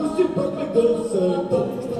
Você se pode me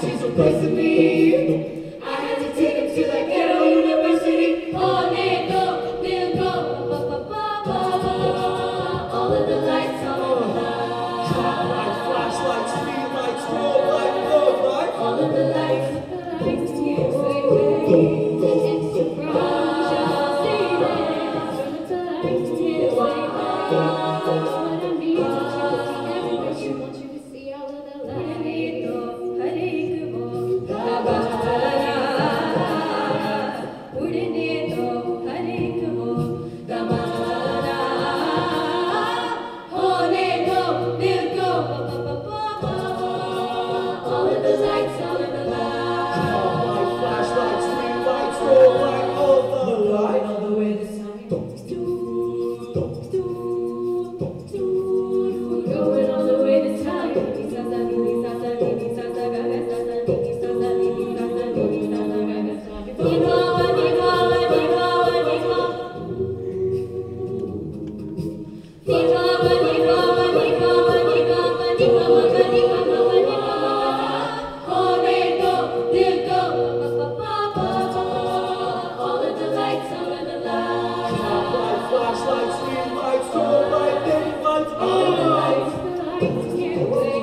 she's supposed to be. I had to take him to the ghetto university. Ba ba ba ba. All of the lights the lights. Flashlights, lights. All of the lights, the lights, The lights. Oh